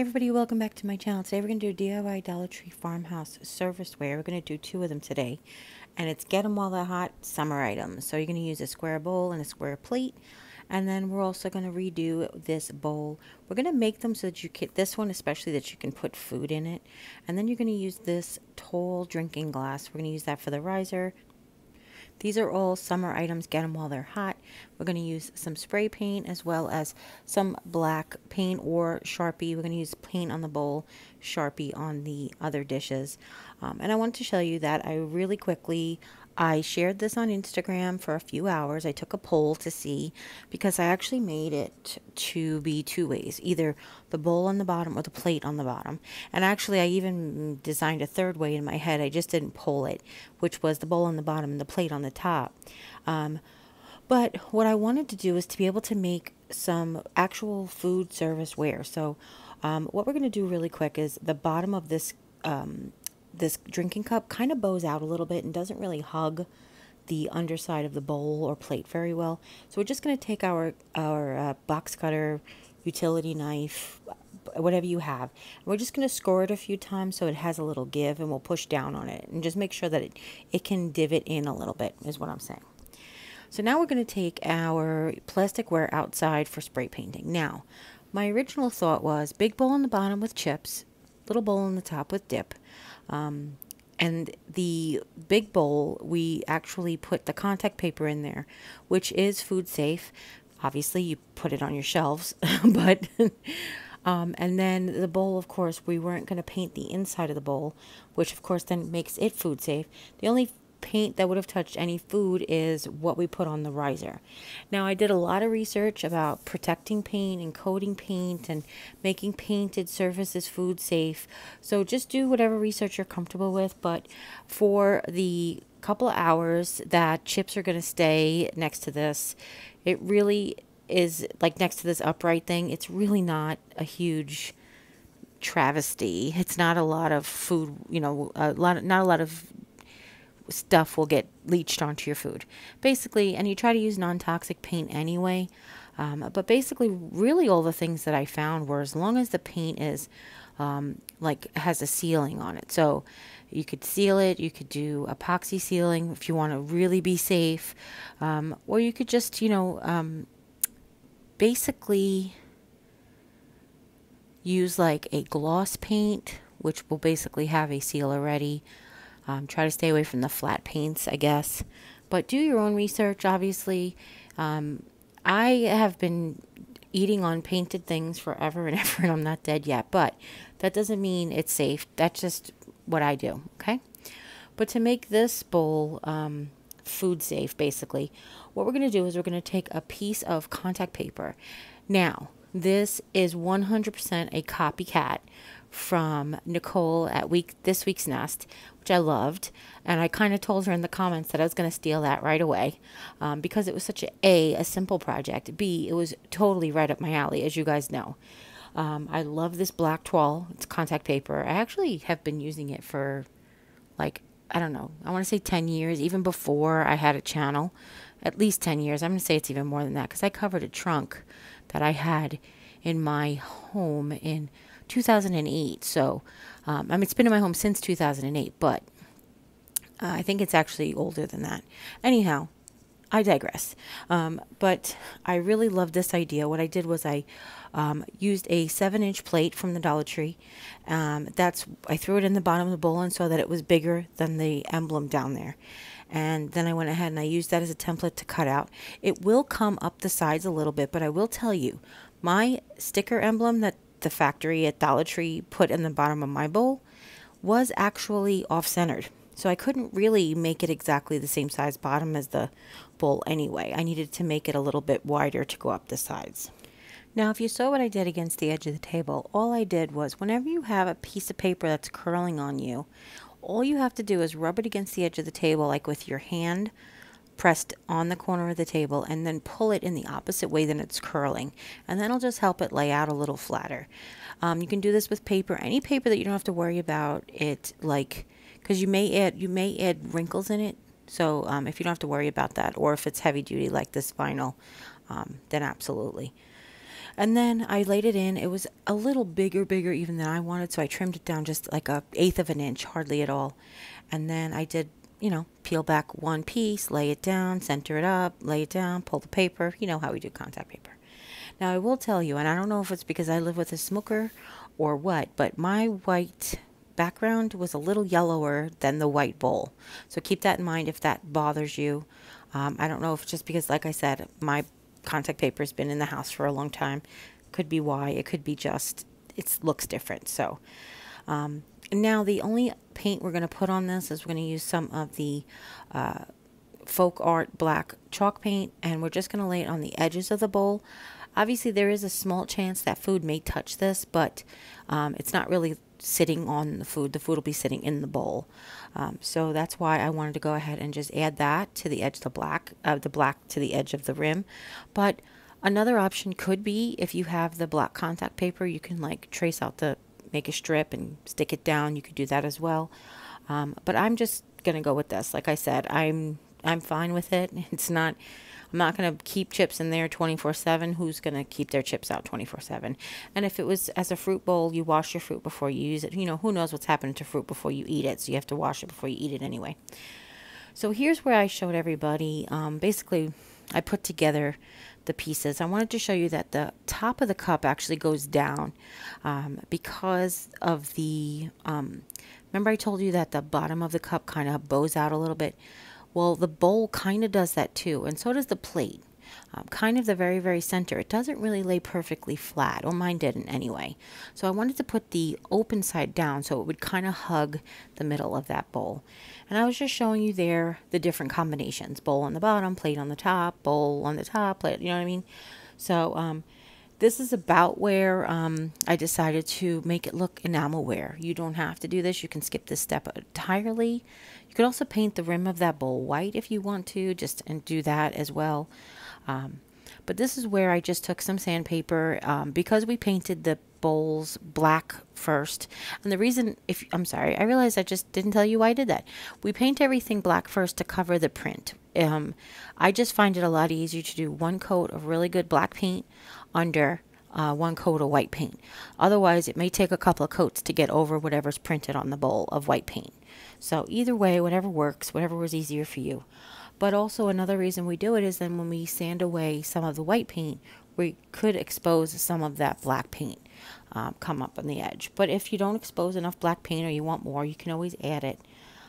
everybody, welcome back to my channel. Today we're going to do DIY Dollar Tree Farmhouse Serviceware. We're going to do two of them today. And it's get them while they're hot summer items. So you're going to use a square bowl and a square plate. And then we're also going to redo this bowl. We're going to make them so that you can, this one especially, that you can put food in it. And then you're going to use this tall drinking glass. We're going to use that for the riser, these are all summer items. Get them while they're hot. We're going to use some spray paint as well as some black paint or Sharpie. We're going to use paint on the bowl, Sharpie on the other dishes. Um, and I want to show you that I really quickly I shared this on Instagram for a few hours. I took a poll to see because I actually made it to be two ways either the bowl on the bottom or the plate on the bottom. And actually, I even designed a third way in my head. I just didn't poll it, which was the bowl on the bottom and the plate on the top. Um, but what I wanted to do is to be able to make some actual food service ware. So, um, what we're going to do really quick is the bottom of this um, this drinking cup kind of bows out a little bit and doesn't really hug the underside of the bowl or plate very well. So we're just going to take our, our uh, box cutter, utility knife, whatever you have. We're just going to score it a few times so it has a little give and we'll push down on it and just make sure that it, it can divot in a little bit is what I'm saying. So now we're going to take our plasticware outside for spray painting. Now, my original thought was big bowl on the bottom with chips, little bowl on the top with dip. Um, and the big bowl, we actually put the contact paper in there, which is food safe. Obviously, you put it on your shelves, but. Um, and then the bowl, of course, we weren't going to paint the inside of the bowl, which of course then makes it food safe. The only paint that would have touched any food is what we put on the riser. Now I did a lot of research about protecting paint and coating paint and making painted surfaces food safe. So just do whatever research you're comfortable with. But for the couple hours that chips are going to stay next to this, it really is like next to this upright thing. It's really not a huge travesty. It's not a lot of food, you know, a lot, not a lot of stuff will get leached onto your food. Basically, and you try to use non toxic paint anyway. Um, but basically, really, all the things that I found were as long as the paint is um, like has a sealing on it. So you could seal it, you could do epoxy sealing if you want to really be safe, um, or you could just, you know, um, basically use like a gloss paint, which will basically have a seal already. Um, try to stay away from the flat paints, I guess. But do your own research, obviously. Um, I have been eating on painted things forever and ever, and I'm not dead yet. But that doesn't mean it's safe. That's just what I do, okay? But to make this bowl um, food safe, basically, what we're going to do is we're going to take a piece of contact paper. Now, this is 100% a copycat from Nicole at week this week's nest, which I loved, and I kind of told her in the comments that I was going to steal that right away um, because it was such a a a simple project. B it was totally right up my alley, as you guys know. Um, I love this black toile. It's contact paper. I actually have been using it for like I don't know. I want to say 10 years, even before I had a channel. At least 10 years. I'm going to say it's even more than that because I covered a trunk that I had in my home in 2008. So, um, I mean, it's been in my home since 2008, but uh, I think it's actually older than that. Anyhow, I digress. Um, but I really love this idea. What I did was I um, used a seven inch plate from the Dollar Tree. Um, that's I threw it in the bottom of the bowl and saw that it was bigger than the emblem down there. And then I went ahead and I used that as a template to cut out. It will come up the sides a little bit, but I will tell you, my sticker emblem that the factory at Dollar Tree put in the bottom of my bowl was actually off centered. So I couldn't really make it exactly the same size bottom as the bowl anyway. I needed to make it a little bit wider to go up the sides. Now, if you saw what I did against the edge of the table, all I did was whenever you have a piece of paper that's curling on you, all you have to do is rub it against the edge of the table like with your hand pressed on the corner of the table and then pull it in the opposite way that it's curling and that'll just help it lay out a little flatter. Um, you can do this with paper, any paper that you don't have to worry about it like because you may add you may add wrinkles in it. So um, if you don't have to worry about that, or if it's heavy duty like this vinyl, um, then absolutely. And then I laid it in. It was a little bigger, bigger even than I wanted, so I trimmed it down just like a eighth of an inch, hardly at all. And then I did, you know, peel back one piece, lay it down, center it up, lay it down, pull the paper. You know how we do contact paper. Now I will tell you, and I don't know if it's because I live with a smoker or what, but my white background was a little yellower than the white bowl. So keep that in mind if that bothers you. Um, I don't know if just because, like I said, my contact paper has been in the house for a long time. Could be why. It could be just it looks different. So um, now the only paint we're going to put on this is we're going to use some of the uh, FolkArt black chalk paint and we're just going to lay it on the edges of the bowl. Obviously there is a small chance that food may touch this but um, it's not really sitting on the food. The food will be sitting in the bowl. Um, so that's why I wanted to go ahead and just add that to the edge of the black, uh, the black to the edge of the rim. But another option could be if you have the black contact paper, you can like trace out the, make a strip and stick it down. You could do that as well. Um, but I'm just going to go with this. Like I said, I'm, I'm fine with it. It's not, I'm not going to keep chips in there 24 7. Who's going to keep their chips out 24 7? And if it was as a fruit bowl, you wash your fruit before you use it. You know, who knows what's happening to fruit before you eat it. So you have to wash it before you eat it anyway. So here's where I showed everybody. Um, basically, I put together the pieces. I wanted to show you that the top of the cup actually goes down um, because of the. Um, remember, I told you that the bottom of the cup kind of bows out a little bit. Well, the bowl kind of does that too, and so does the plate. Um, kind of the very, very center. It doesn't really lay perfectly flat. Well, mine didn't anyway. So I wanted to put the open side down so it would kind of hug the middle of that bowl. And I was just showing you there the different combinations. Bowl on the bottom, plate on the top, bowl on the top, plate, you know what I mean? So um, this is about where um, I decided to make it look enamelware. You don't have to do this. You can skip this step entirely. You could also paint the rim of that bowl white if you want to, just and do that as well. Um, but this is where I just took some sandpaper um, because we painted the bowls black first. And the reason, if I'm sorry, I realized I just didn't tell you why I did that. We paint everything black first to cover the print. Um, I just find it a lot easier to do one coat of really good black paint under uh, one coat of white paint. Otherwise, it may take a couple of coats to get over whatever's printed on the bowl of white paint. So either way, whatever works, whatever was easier for you. But also another reason we do it is then when we sand away some of the white paint, we could expose some of that black paint um, come up on the edge. But if you don't expose enough black paint or you want more, you can always add it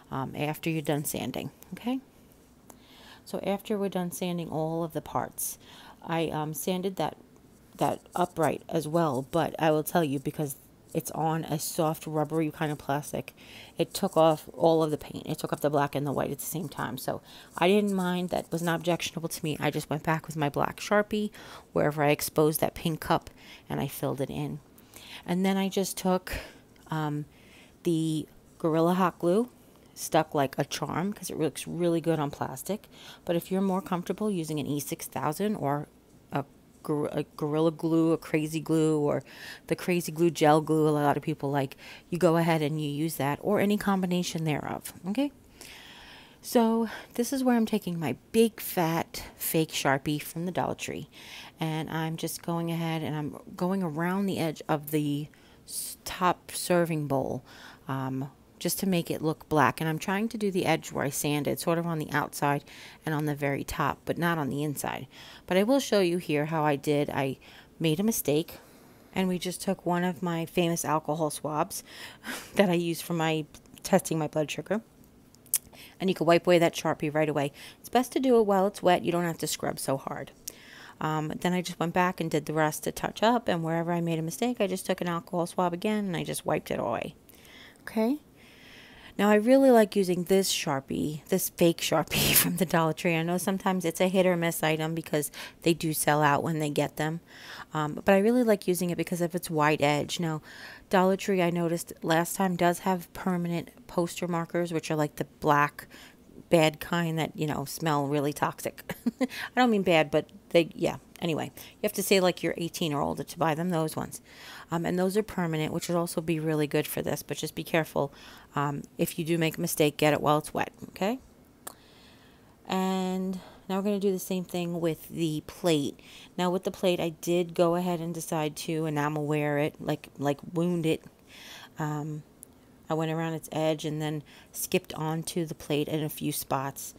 um, after you're done sanding. Okay. So after we're done sanding all of the parts, I um, sanded that that upright as well. But I will tell you because it's on a soft rubbery kind of plastic. It took off all of the paint. It took off the black and the white at the same time. So I didn't mind. That was not objectionable to me. I just went back with my black Sharpie wherever I exposed that pink cup and I filled it in. And then I just took um, the Gorilla Hot Glue stuck like a charm because it looks really good on plastic. But if you're more comfortable using an E6000 or a gorilla glue, a crazy glue, or the crazy glue gel glue. A lot of people like you go ahead and you use that, or any combination thereof. Okay. So this is where I'm taking my big fat fake Sharpie from the Dollar Tree, and I'm just going ahead and I'm going around the edge of the top serving bowl. Um, just to make it look black. And I'm trying to do the edge where I sanded, sort of on the outside and on the very top, but not on the inside. But I will show you here how I did. I made a mistake and we just took one of my famous alcohol swabs that I use for my testing my blood sugar. And you can wipe away that Sharpie right away. It's best to do it while it's wet. You don't have to scrub so hard. Um, then I just went back and did the rest to touch up. And wherever I made a mistake, I just took an alcohol swab again and I just wiped it away. Okay. Now, I really like using this Sharpie, this fake Sharpie from the Dollar Tree. I know sometimes it's a hit or miss item because they do sell out when they get them. Um, but I really like using it because of its wide edge. Now, Dollar Tree, I noticed last time, does have permanent poster markers, which are like the black bad kind that, you know, smell really toxic. I don't mean bad, but they, yeah. Anyway, you have to say like you're 18 or older to buy them, those ones. Um, and those are permanent, which would also be really good for this, but just be careful. Um, if you do make a mistake, get it while it's wet, okay? And Now we're going to do the same thing with the plate. Now with the plate, I did go ahead and decide to enamel wear it, like like wound it. Um, I went around its edge and then skipped onto the plate in a few spots.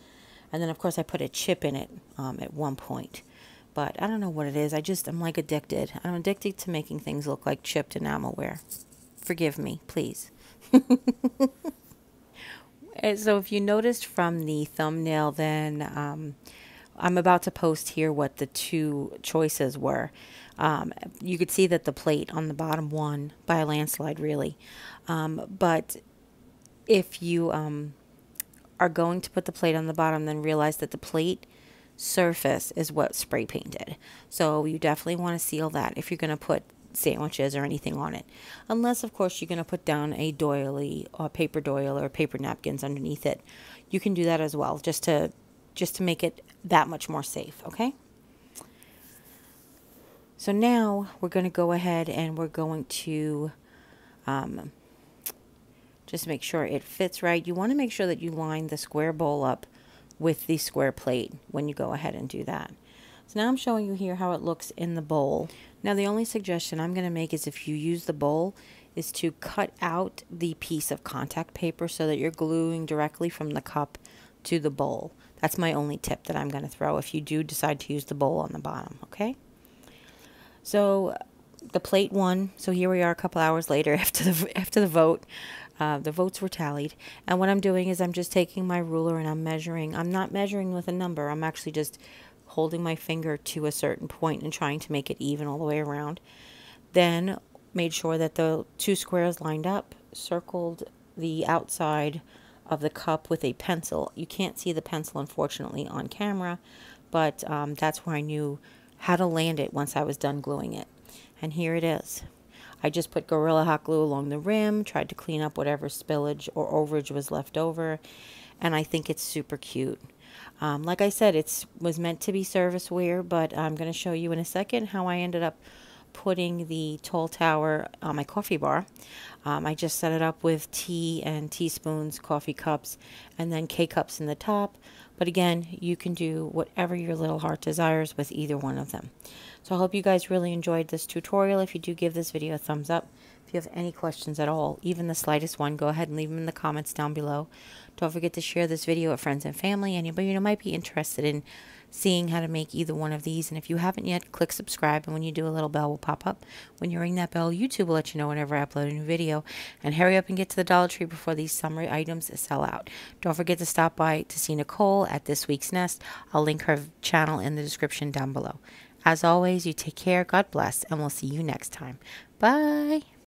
And then of course I put a chip in it um, at one point. But I don't know what it is. I just, I'm like addicted. I'm addicted to making things look like chipped enamelware. Forgive me, please. so if you noticed from the thumbnail, then um, I'm about to post here what the two choices were. Um, you could see that the plate on the bottom won by a landslide, really. Um, but if you um, are going to put the plate on the bottom, then realize that the plate surface is what spray painted. So you definitely want to seal that if you're going to put sandwiches or anything on it. Unless, of course, you're going to put down a doily or paper doily or paper napkins underneath it. You can do that as well, just to just to make it that much more safe, okay? So now we're going to go ahead and we're going to um, just make sure it fits right. You want to make sure that you line the square bowl up with the square plate when you go ahead and do that. So now I'm showing you here how it looks in the bowl. Now the only suggestion I'm going to make is if you use the bowl is to cut out the piece of contact paper so that you're gluing directly from the cup to the bowl. That's my only tip that I'm going to throw if you do decide to use the bowl on the bottom, okay? So the plate won. So here we are a couple hours later after the after the vote. Uh, the votes were tallied. And what I'm doing is I'm just taking my ruler and I'm measuring. I'm not measuring with a number. I'm actually just holding my finger to a certain point and trying to make it even all the way around. Then made sure that the two squares lined up, circled the outside of the cup with a pencil. You can't see the pencil, unfortunately, on camera, but um, that's where I knew how to land it once I was done gluing it. And here it is. I just put Gorilla Hot Glue along the rim, tried to clean up whatever spillage or overage was left over, and I think it's super cute. Um, like I said, it was meant to be serviceware, but I'm going to show you in a second how I ended up putting the tall tower on my coffee bar. Um, I just set it up with tea and teaspoons, coffee cups, and then K-cups in the top. But again, you can do whatever your little heart desires with either one of them. So I hope you guys really enjoyed this tutorial. If you do, give this video a thumbs up. If you have any questions at all, even the slightest one, go ahead and leave them in the comments down below. Don't forget to share this video with friends and family. Anybody who might be interested in seeing how to make either one of these. And if you haven't yet, click subscribe. And when you do, a little bell will pop up. When you ring that bell, YouTube will let you know whenever I upload a new video. And hurry up and get to the Dollar Tree before these summer items sell out. Don't forget to stop by to see Nicole at This Week's Nest. I'll link her channel in the description down below. As always, you take care, God bless, and we'll see you next time. Bye.